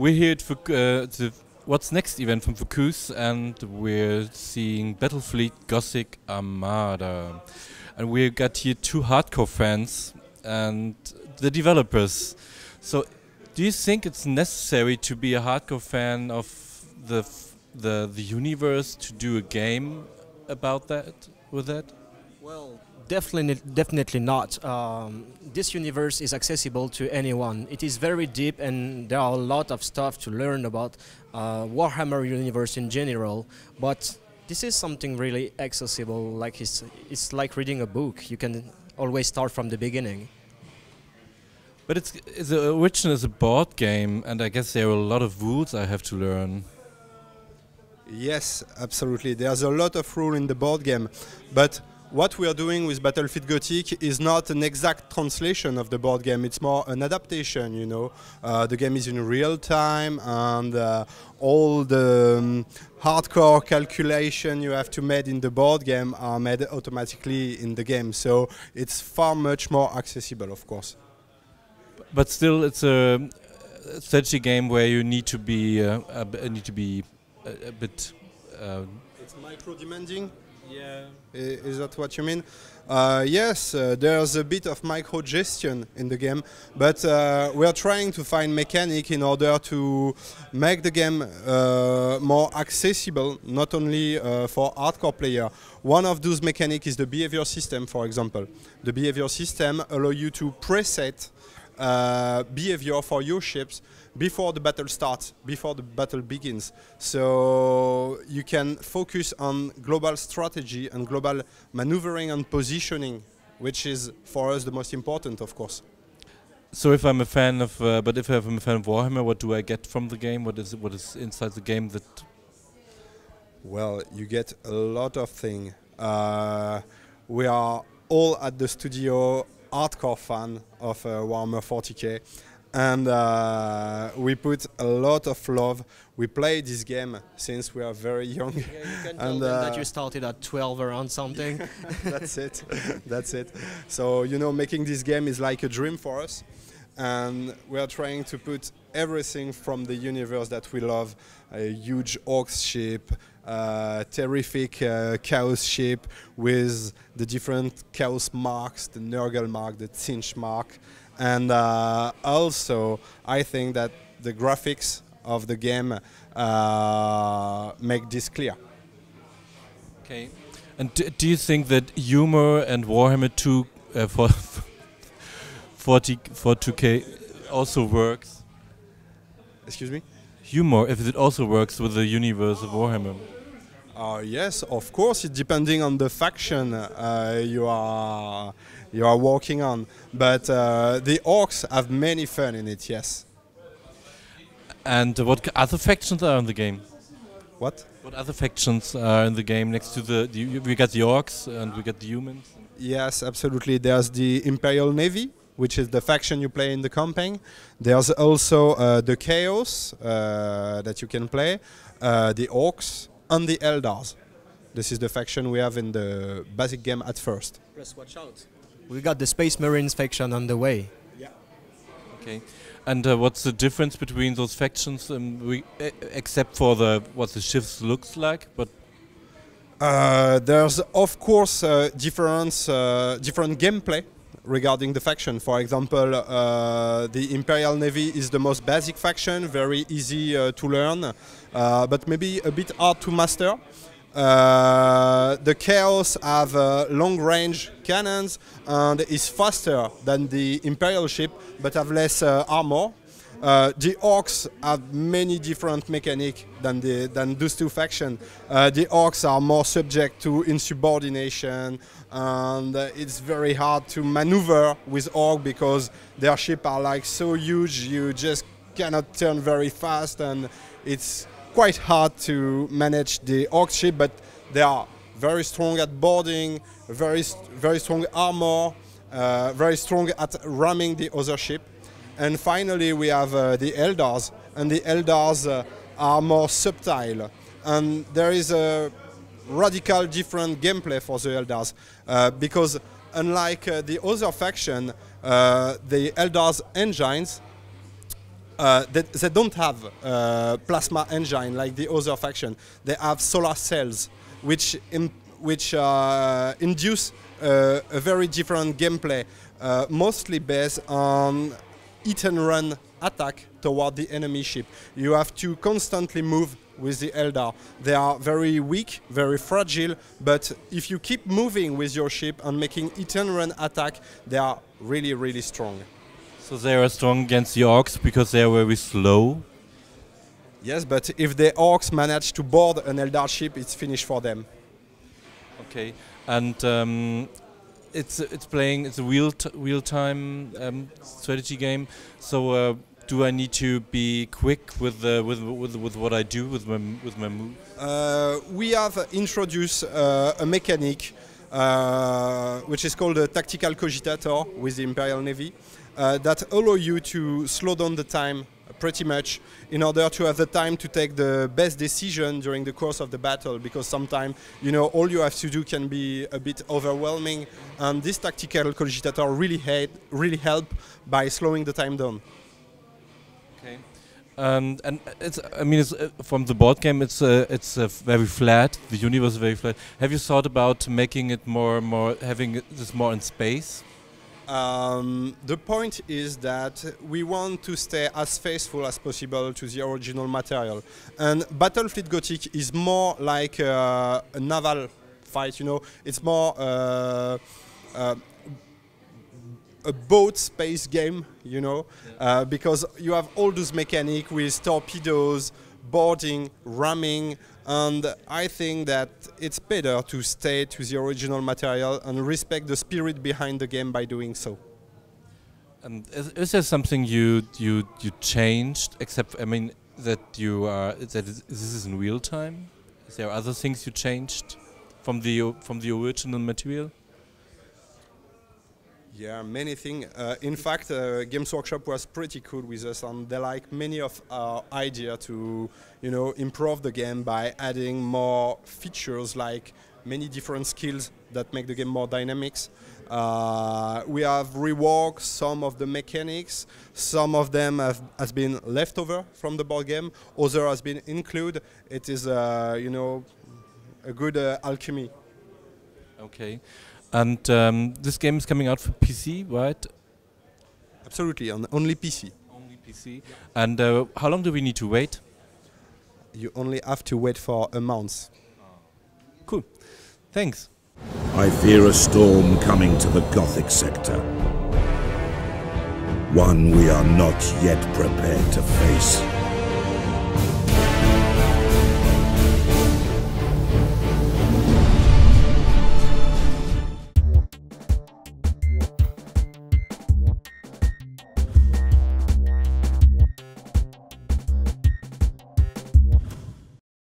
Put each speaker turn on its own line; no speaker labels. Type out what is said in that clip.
We're here at uh, the What's Next event from Focus, and we're seeing Battlefleet Gothic Armada. And we got here two hardcore fans and the developers. So, do you think it's necessary to be a hardcore fan of the the the universe to do a game about that with that?
Well, definitely, definitely not. Um, this universe is accessible to anyone. It is very deep, and there are a lot of stuff to learn about uh, Warhammer universe in general. But this is something really accessible. Like it's, it's like reading a book. You can always start from the beginning.
But it's, it's the original is a board game, and I guess there are a lot of rules I have to learn.
Yes, absolutely. There's a lot of rule in the board game, but what we are doing with Battlefleet Gothic is not an exact translation of the board game. It's more an adaptation. You know, uh, the game is in real time, and uh, all the um, hardcore calculation you have to make in the board game are made automatically in the game. So it's far much more accessible, of course.
But still, it's a strategy game where you need to be uh, need to be a, a bit. Uh,
It's micro demanding.
Yeah.
Is that what you mean? Uh, yes, uh, there's a bit of micro gestion in the game, but uh, we are trying to find mechanic in order to make the game uh, more accessible, not only uh, for hardcore player. One of those mechanics is the behavior system, for example. The behavior system allow you to preset uh, behavior for your ships before the battle starts, before the battle begins. So you can focus on global strategy and global maneuvering and positioning, which is for us the most important, of course.
So if I'm a fan of, uh, but if I'm a fan of Warhammer, what do I get from the game? What is what is inside the game that?
Well, you get a lot of things. Uh, we are all at the studio hardcore fan of uh, Warhammer 40k, and uh, we put a lot of love. We play this game since we are very young.
Yeah, you can
tell And, them that uh, you
started at 12 around something.
That's it. That's it. So you know, making this game is like a dream for us, and we are trying to put everything from the universe that we love: a huge orcs ship, uh, terrific uh, chaos ship with the different chaos marks, the Nurgle mark, the Tzeentch mark, and uh, also I think that the graphics of the game uh, make this clear.
Okay. And d- do you think that humor and Warhammer 2 uh, for 40 for 2K also works?
Excuse me.
Humor, if it also works with the universe of Warhammer.
Uh, yes, of course. It's depending on the faction uh, you are you are working on, but uh, the orcs have many fun in it. Yes.
And uh, what other factions are in the game?
What?
What other factions are in the game next to the? the we got the orcs and we got the humans.
Yes, absolutely. There's the Imperial Navy, which is the faction you play in the campaign. There's also uh, the Chaos uh, that you can play, uh, the Orcs, and the Eldars. This is the faction we have in the basic game at first.
Just watch out. We got the Space Marines faction on the way.
Okay. And uh, what's the difference between those factions? Um, we, e- except for the what the ships looks like, but
Uh, there's of course uh, different uh, different gameplay regarding the faction. For example, uh, the Imperial Navy is the most basic faction, very easy uh, to learn, uh, but maybe a bit hard to master. Uh, the Chaos have uh, long-range cannons and is faster than the Imperial ship, but have less uh, armor. Uh, the orcs have many different mechanics than the than those two factions. Uh, the orcs are more subject to insubordination, and uh, it's very hard to maneuver with orc because their ships are like so huge. You just cannot turn very fast, and it's quite hard to manage the orc ship. But they are very strong at boarding, very very strong armor, uh, very strong at ramming the other ship. And finally, we have uh, the Eldars, and the Eldars uh, are more subtle. And there is a radical different gameplay for the Eldars uh, because unlike uh, the other faction, uh, the Eldars engines uh, they, they, don't have uh, plasma engine like the other faction. They have solar cells, which which uh, induce a very different gameplay, mostly based on hit and run attack toward the enemy ship. You have to constantly move with the Eldar. They are very weak, very fragile, but if you keep moving with your ship and making hit and run attack, they are really, really strong.
So they are strong against the orcs because they are very slow?
Yes, but if the orcs manage to board an Eldar ship, it's finished for them.
Okay, and um, it's it's playing it's a real real time um, strategy game. So uh, do I need to be quick with uh, with, with with what I do with my with my move?
Uh, we have introduced uh, a mechanic which is called a tactical cogitator with the Imperial Navy uh, that allow you to slow down the time pretty much in order to have the time to take the best decision during the course of the battle because sometimes you know all you have to do can be a bit overwhelming. And this tactical cogitator really had, really help by slowing the time down.
Okay and and it's I mean it's uh, from the board game it's uh, it's uh, very flat the universe is very flat have you thought about making it more more having this more in space
um, the point is that we want to stay as faithful as possible to the original material. And Battlefleet Gothic is more like uh, a naval fight, you know. It's more uh, uh, a boat space game, you know, uh, because you have all those mechanics with torpedoes, boarding, ramming, and I think that it's better to stay to the original material and respect the spirit behind the game by doing so.
Um, is, is, there something you you you changed? Except, I mean, that you are that this is in real time. Is there other things you changed from the from the original material?
Yeah, many things. Uh, in fact, uh, Games Workshop was pretty cool with us, and they like many of our idea to, you know, improve the game by adding more features like many different skills that make the game more dynamics. Uh, we have reworked some of the mechanics. Some of them have has been leftover from the board game. Other has been included. It is, uh, you know, a good uh, alchemy.
Okay. And um, this game is coming out for PC, right?
Absolutely, on only PC.
Only PC. And uh, how long do we need to wait?
You only have to wait for a month.
Cool. Thanks.
I fear a storm coming to the Gothic sector. One we are not yet prepared to face.